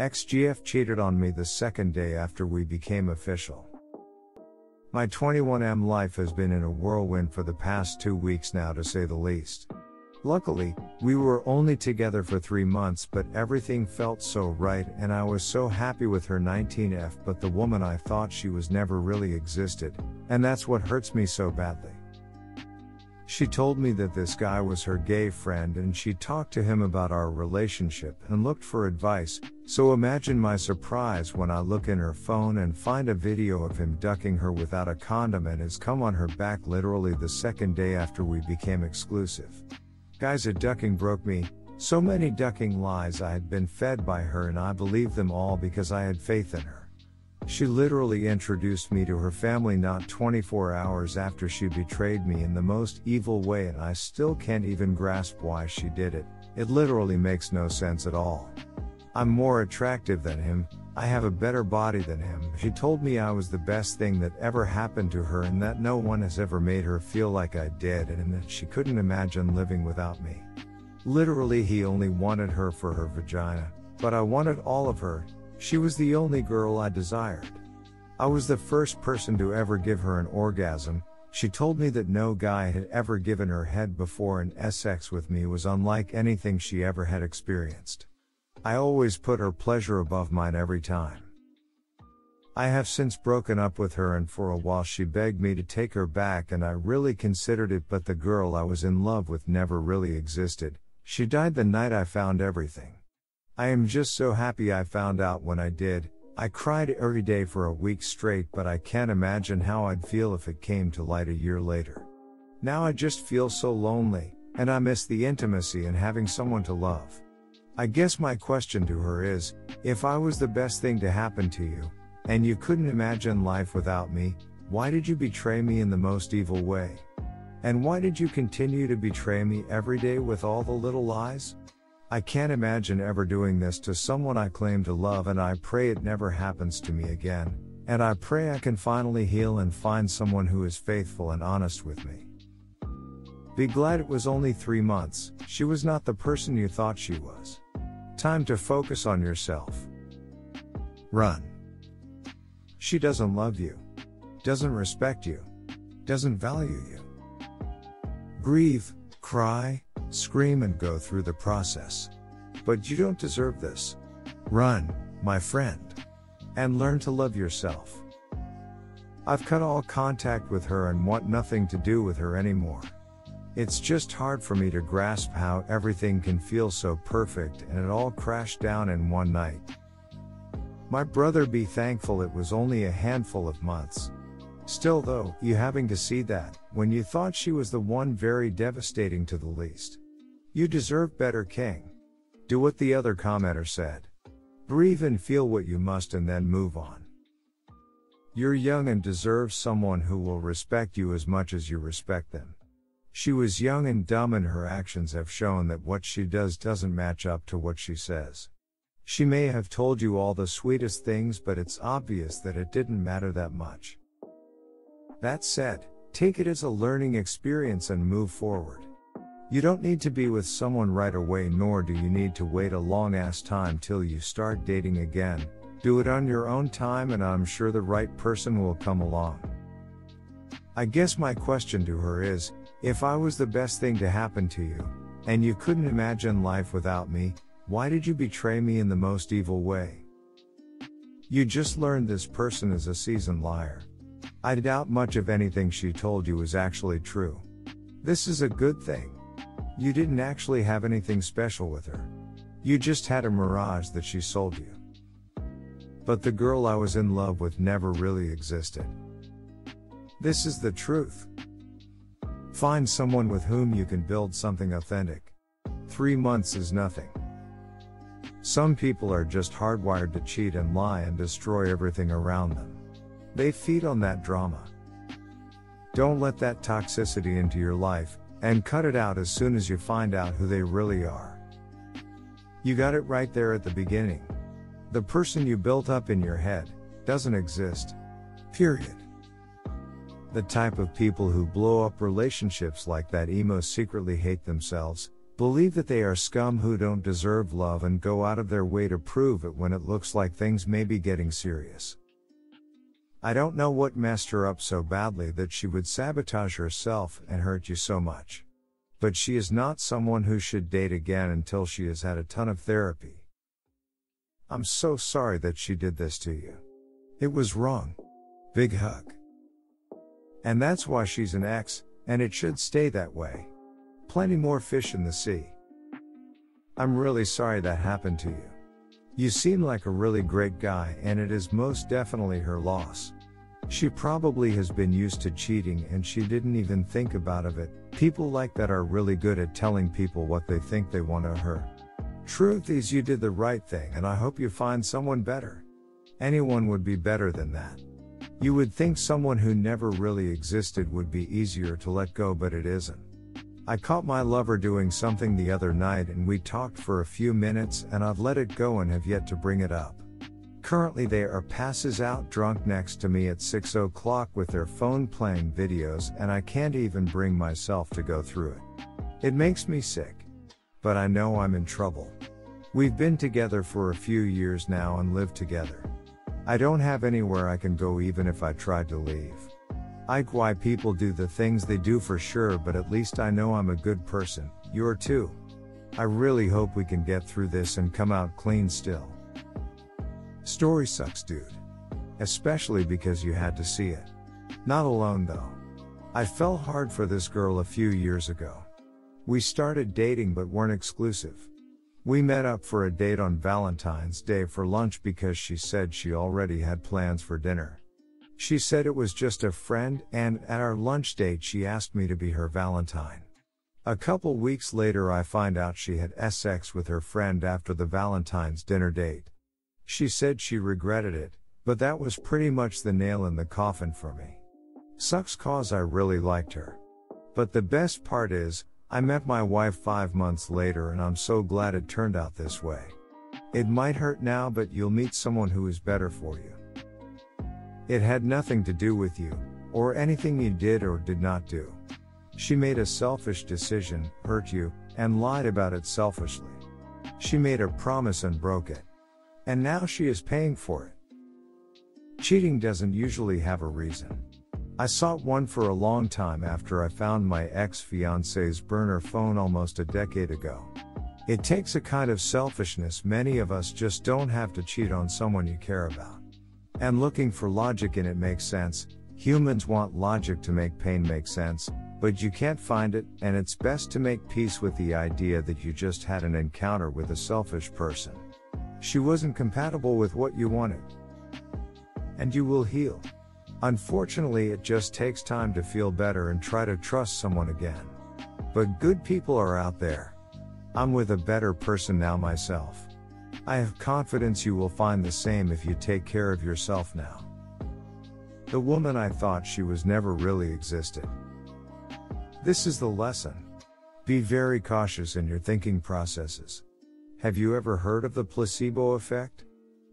Ex-GF cheated on me the second day after we became official. My 21M life has been in a whirlwind for the past two weeks now, to say the least. Luckily, we were only together for three months, but everything felt so right, and I was so happy with her 19F. But the woman I thought she was never really existed, and that's what hurts me so badly. She told me that this guy was her gay friend and she talked to him about our relationship and looked for advice. So imagine my surprise when I look in her phone and find a video of him ducking her without a condom and has come on her back literally the second day after we became exclusive. Guys, a ducking broke me. So many ducking lies I had been fed by her and I believed them all because I had faith in her. She literally introduced me to her family not 24 hours after she betrayed me in the most evil way, and I still can't even grasp why she did it. It literally makes no sense at all. I'm more attractive than him, I have a better body than him. She told me I was the best thing that ever happened to her and that no one has ever made her feel like I did and that she couldn't imagine living without me. Literally, he only wanted her for her vagina, but I wanted all of her, she was the only girl I desired. I was the first person to ever give her an orgasm. She told me that no guy had ever given her head before and sex with me was unlike anything she ever had experienced. I always put her pleasure above mine every time. I have since broken up with her and for a while she begged me to take her back and I really considered it but the girl I was in love with never really existed. She died the night I found everything. I am just so happy I found out when I did. I cried every day for a week straight, but I can't imagine how I'd feel if it came to light a year later. Now I just feel so lonely, and I miss the intimacy and having someone to love. I guess my question to her is if I was the best thing to happen to you, and you couldn't imagine life without me, why did you betray me in the most evil way? And why did you continue to betray me every day with all the little lies? I can't imagine ever doing this to someone I claim to love, and I pray it never happens to me again. And I pray I can finally heal and find someone who is faithful and honest with me. Be glad it was only three months, she was not the person you thought she was. Time to focus on yourself. Run. She doesn't love you, doesn't respect you, doesn't value you. Grieve, cry, scream and go through the process. But you don't deserve this. Run, my friend. And learn to love yourself. I've cut all contact with her and want nothing to do with her anymore. It's just hard for me to grasp how everything can feel so perfect and it all crashed down in one night. My brother be thankful it was only a handful of months. Still though, you having to see that, when you thought she was the one very devastating to the least. You deserve better, King. Do what the other commenter said. Breathe and feel what you must and then move on. You're young and deserve someone who will respect you as much as you respect them. She was young and dumb and her actions have shown that what she does doesn't match up to what she says. She may have told you all the sweetest things but it's obvious that it didn't matter that much. That said, take it as a learning experience and move forward. You don't need to be with someone right away, nor do you need to wait a long ass time till you start dating again. Do it on your own time, and I'm sure the right person will come along. I guess my question to her is if I was the best thing to happen to you, and you couldn't imagine life without me, why did you betray me in the most evil way? You just learned this person is a seasoned liar. I doubt much of anything she told you is actually true. This is a good thing. You didn't actually have anything special with her. You just had a mirage that she sold you. But the girl I was in love with never really existed. This is the truth. Find someone with whom you can build something authentic. Three months is nothing. Some people are just hardwired to cheat and lie and destroy everything around them. They feed on that drama. Don't let that toxicity into your life, and cut it out as soon as you find out who they really are. You got it right there at the beginning. The person you built up in your head doesn't exist. Period. The type of people who blow up relationships like that emo secretly hate themselves, believe that they are scum who don't deserve love and go out of their way to prove it when it looks like things may be getting serious. I don't know what messed her up so badly that she would sabotage herself and hurt you so much. But she is not someone who should date again until she has had a ton of therapy. I'm so sorry that she did this to you. It was wrong. Big hug. And that's why she's an ex, and it should stay that way. Plenty more fish in the sea. I'm really sorry that happened to you. You seem like a really great guy, and it is most definitely her loss. She probably has been used to cheating and she didn't even think about of it. People like that are really good at telling people what they think they want to hear. Truth is you did the right thing and I hope you find someone better. Anyone would be better than that. You would think someone who never really existed would be easier to let go but it isn't. I caught my lover doing something the other night and we talked for a few minutes and I've let it go and have yet to bring it up. Currently they are passes out drunk next to me at 6 o'clock with their phone playing videos and I can't even bring myself to go through it. It makes me sick. But I know I'm in trouble. We've been together for a few years now and live together. I don't have anywhere I can go even if I tried to leave. Ike why people do the things they do for sure, but at least I know I'm a good person, you're too. I really hope we can get through this and come out clean still. Story sucks, dude. Especially because you had to see it. Not alone though. I fell hard for this girl a few years ago. We started dating but weren't exclusive. We met up for a date on Valentine's Day for lunch because she said she already had plans for dinner. She said it was just a friend, and at our lunch date, she asked me to be her Valentine. A couple weeks later, I find out she had sex with her friend after the Valentine's dinner date. She said she regretted it, but that was pretty much the nail in the coffin for me. Sucks cause I really liked her. But the best part is, I met my wife five months later and I'm so glad it turned out this way. It might hurt now, but you'll meet someone who is better for you. It had nothing to do with you, or anything you did or did not do. She made a selfish decision, hurt you, and lied about it selfishly. She made a promise and broke it. And now she is paying for it. Cheating doesn't usually have a reason. I sought one for a long time after I found my ex fiance's burner phone almost a decade ago. It takes a kind of selfishness many of us just don't have to cheat on someone you care about. And looking for logic in it makes sense. Humans want logic to make pain make sense, but you can't find it, and it's best to make peace with the idea that you just had an encounter with a selfish person. She wasn't compatible with what you wanted. And you will heal. Unfortunately, it just takes time to feel better and try to trust someone again. But good people are out there. I'm with a better person now myself. I have confidence you will find the same if you take care of yourself now. The woman I thought she was never really existed. This is the lesson. Be very cautious in your thinking processes. Have you ever heard of the placebo effect?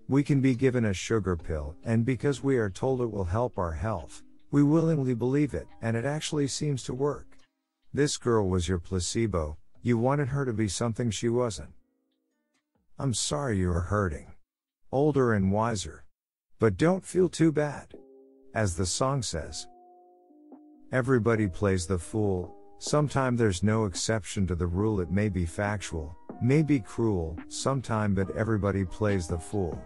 We can be given a sugar pill, and because we are told it will help our health, we willingly believe it, and it actually seems to work. This girl was your placebo, you wanted her to be something she wasn't. I'm sorry you are hurting. Older and wiser. But don't feel too bad. As the song says, everybody plays the fool. Sometime there's no exception to the rule. It may be factual, may be cruel, sometime, but everybody plays the fool.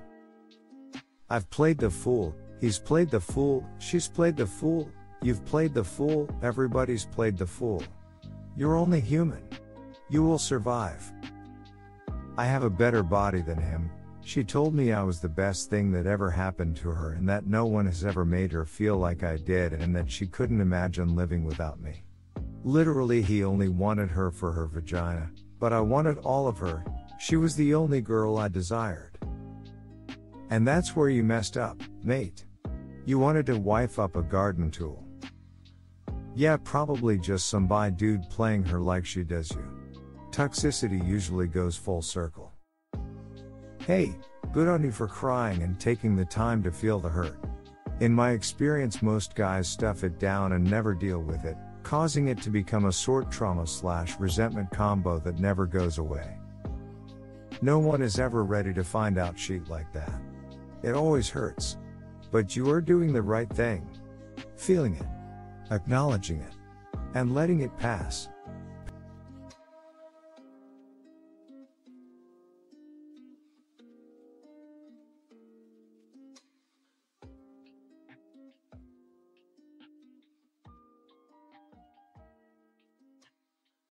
I've played the fool, he's played the fool, she's played the fool, you've played the fool, everybody's played the fool. You're only human. You will survive. I have a better body than him. She told me I was the best thing that ever happened to her and that no one has ever made her feel like I did and that she couldn't imagine living without me. Literally, he only wanted her for her vagina, but I wanted all of her. She was the only girl I desired. And that's where you messed up, mate. You wanted to wife up a garden tool. Yeah, probably just some bi dude playing her like she does you. Toxicity usually goes full circle. Hey, good on you for crying and taking the time to feel the hurt. In my experience, most guys stuff it down and never deal with it, causing it to become a sort trauma slash resentment combo that never goes away. No one is ever ready to find out shit like that. It always hurts. But you are doing the right thing. Feeling it, acknowledging it, and letting it pass.